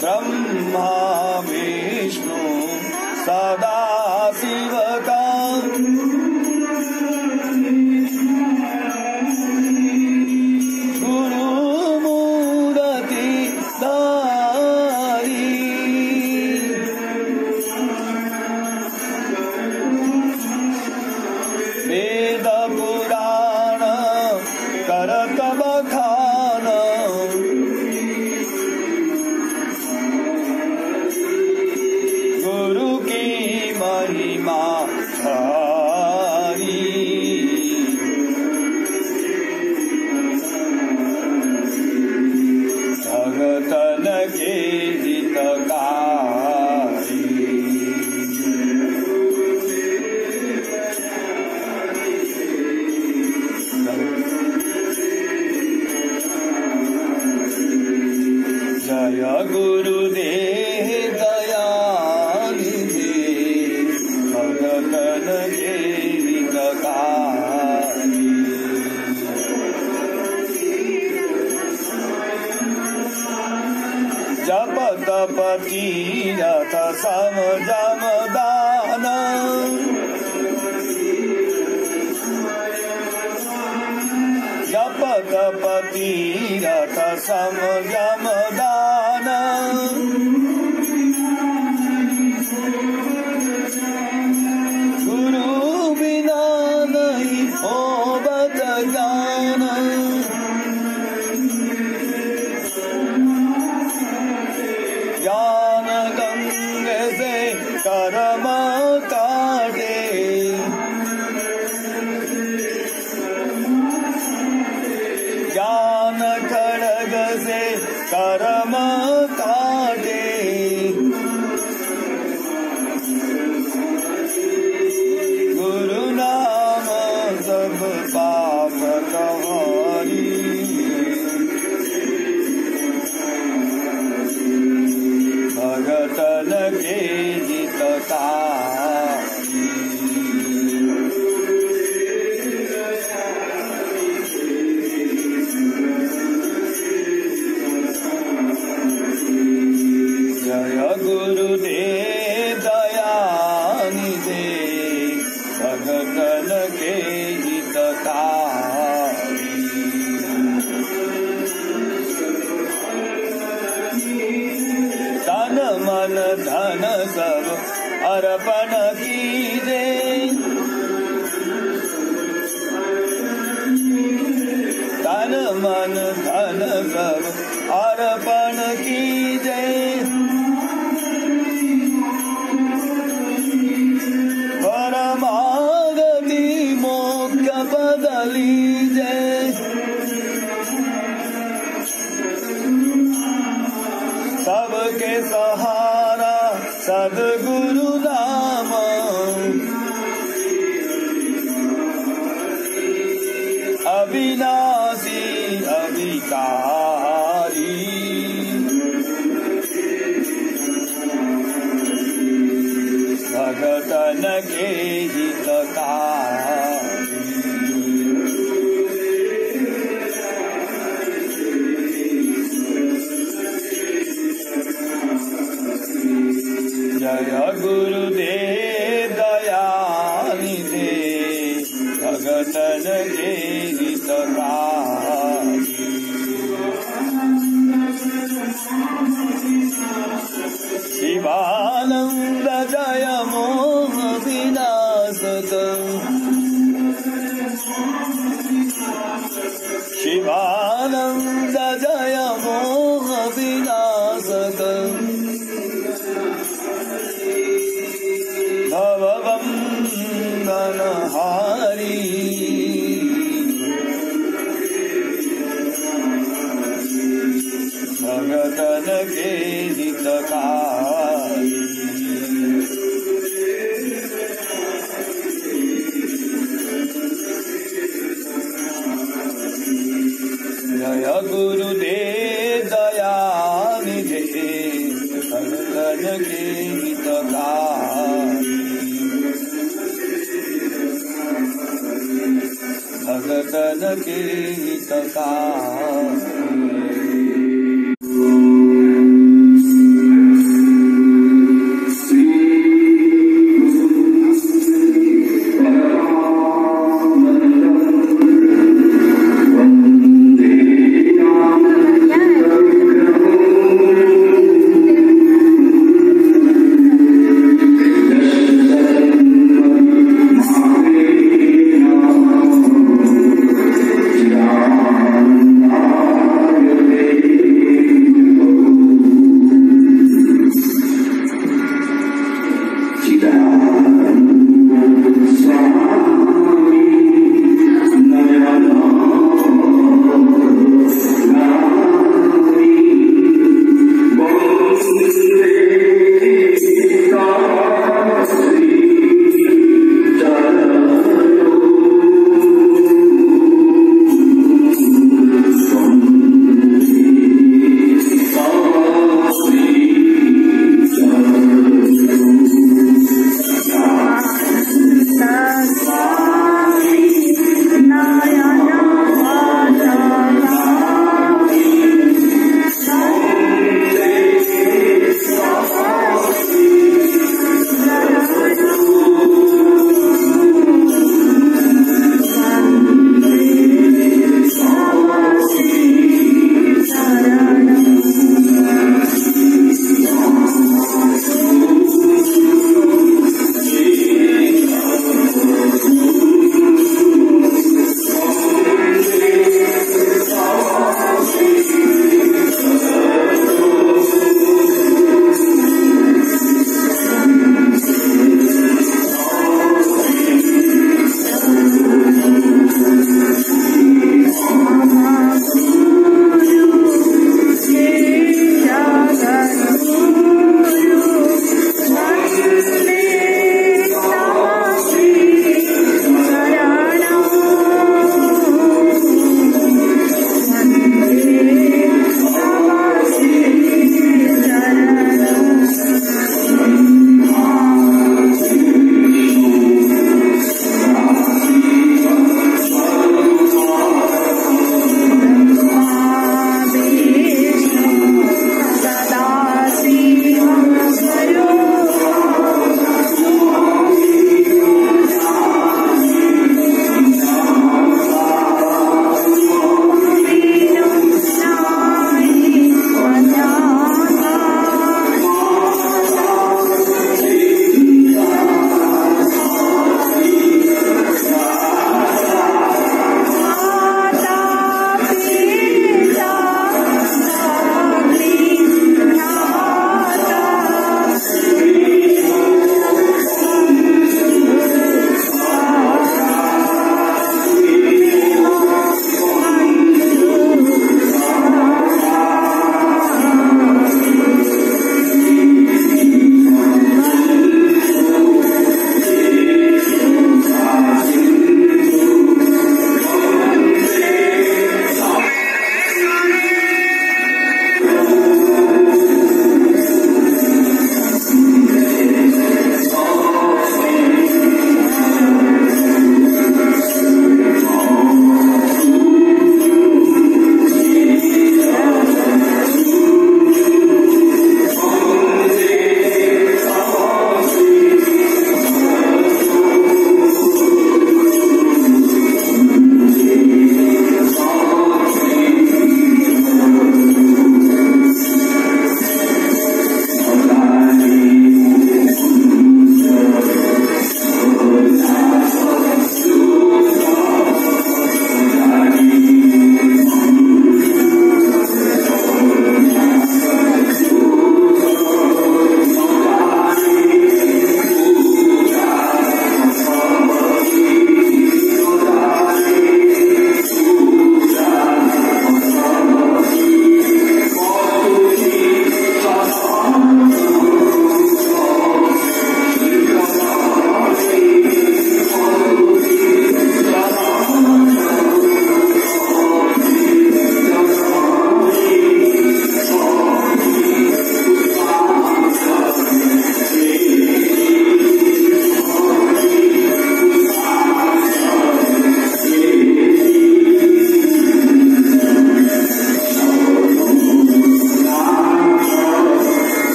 Brahma गुरुदेव दयानिधि भगतन जीवित जप तप तीरथ सम जम दान। जप तप तीरथ सम जम दान। karma भगतन के हितकारी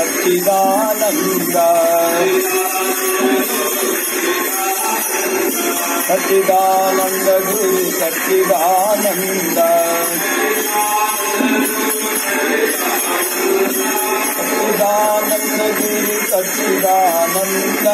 गुरु सचिदानंद गुरु सच्चिदानंद। सच्चिदानंद गुरु सच्चिदानंद।